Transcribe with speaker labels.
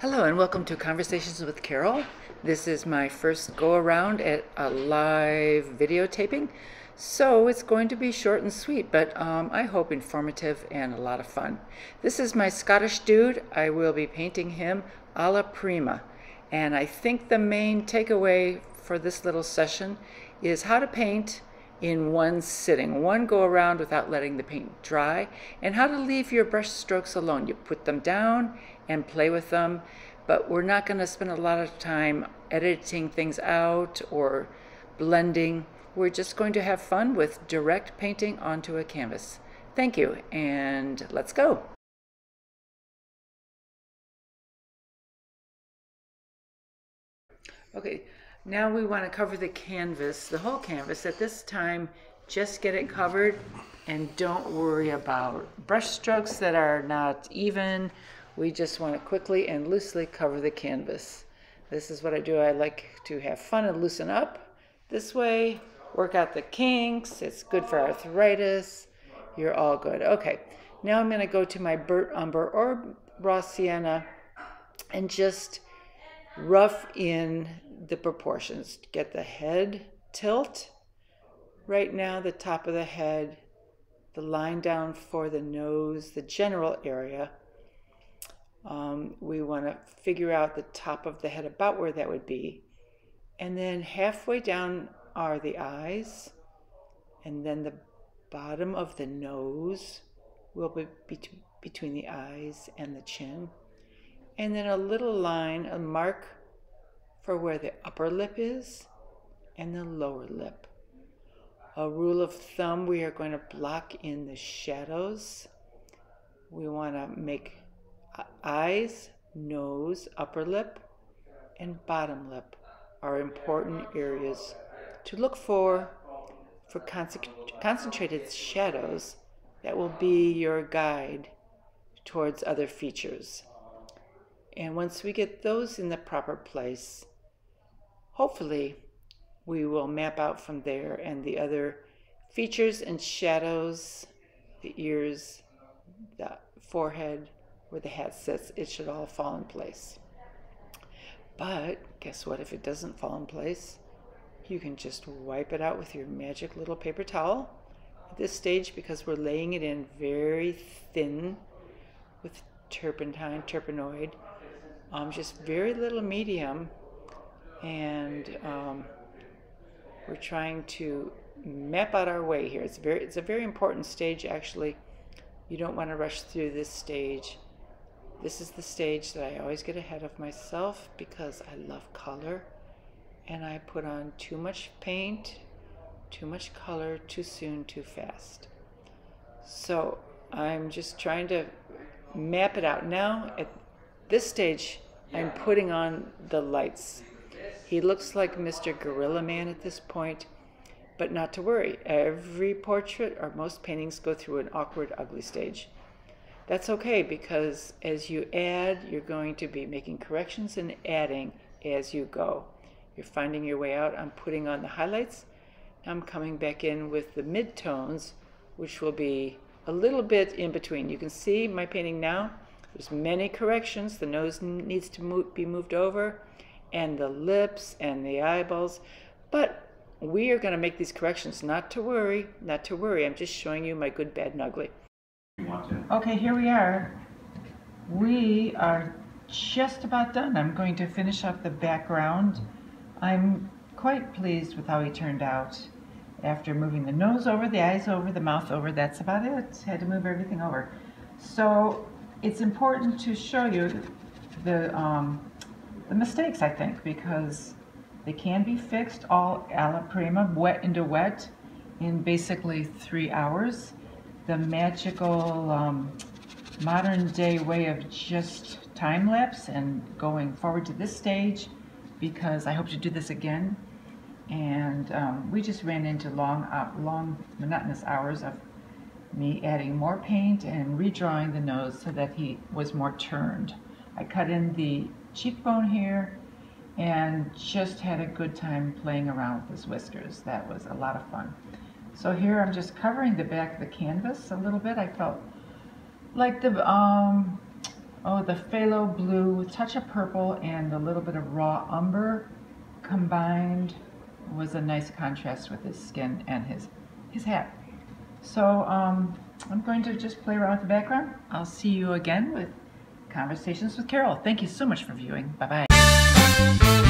Speaker 1: Hello and welcome to Conversations with Carol. This is my first go around at a live videotaping, so it's going to be short and sweet, but um, I hope informative and a lot of fun. This is my Scottish dude. I will be painting him alla prima, and I think the main takeaway for this little session is how to paint in one sitting, one go around without letting the paint dry, and how to leave your brush strokes alone. You put them down and play with them, but we're not going to spend a lot of time editing things out or blending. We're just going to have fun with direct painting onto a canvas. Thank you, and let's go. Okay, now we want to cover the canvas, the whole canvas. At this time, just get it covered and don't worry about brush strokes that are not even. We just want to quickly and loosely cover the canvas. This is what I do. I like to have fun and loosen up this way, work out the kinks. It's good for arthritis. You're all good. Okay, now I'm going to go to my burnt umber or raw sienna and just rough in the proportions. Get the head tilt. Right now, the top of the head, the line down for the nose, the general area. Um, we want to figure out the top of the head about where that would be. And then halfway down are the eyes. And then the bottom of the nose will be between the eyes and the chin. And then a little line, a mark for where the upper lip is and the lower lip. A rule of thumb, we are going to block in the shadows. We want to make eyes, nose, upper lip, and bottom lip are important areas to look for for concentrated shadows that will be your guide towards other features. And once we get those in the proper place, hopefully we will map out from there and the other features and shadows, the ears, the forehead, where the hat sits, it should all fall in place. But guess what? If it doesn't fall in place, you can just wipe it out with your magic little paper towel. At this stage, because we're laying it in very thin with turpentine, turpenoid, um, just very little medium and um, we're trying to map out our way here. It's very, it's a very important stage actually. You don't want to rush through this stage. This is the stage that I always get ahead of myself because I love color and I put on too much paint, too much color, too soon, too fast. So I'm just trying to map it out. Now at this stage, I'm putting on the lights he looks like Mr. Gorilla Man at this point, but not to worry. Every portrait or most paintings go through an awkward, ugly stage. That's okay because as you add, you're going to be making corrections and adding as you go. You're finding your way out. I'm putting on the highlights. I'm coming back in with the midtones, which will be a little bit in between. You can see my painting now. There's many corrections. The nose needs to be moved over and the lips and the eyeballs. But we are going to make these corrections. Not to worry, not to worry. I'm just showing you my good, bad, and ugly. Okay, here we are. We are just about done. I'm going to finish up the background. I'm quite pleased with how he turned out. After moving the nose over, the eyes over, the mouth over, that's about it. Had to move everything over. So it's important to show you the um, the mistakes, I think, because they can be fixed all a la prima, wet into wet, in basically three hours. The magical um, modern day way of just time lapse and going forward to this stage because I hope to do this again. And um, we just ran into long, uh, long monotonous hours of me adding more paint and redrawing the nose so that he was more turned. I cut in the cheekbone here and just had a good time playing around with his whiskers. That was a lot of fun. So here I'm just covering the back of the canvas a little bit. I felt like the, um, oh, the phthalo blue touch of purple and a little bit of raw umber combined was a nice contrast with his skin and his, his hat. So um, I'm going to just play around with the background. I'll see you again with Conversations with Carol. Thank you so much for viewing. Bye-bye.